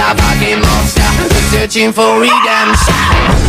a fucking monster. Searching for redemption.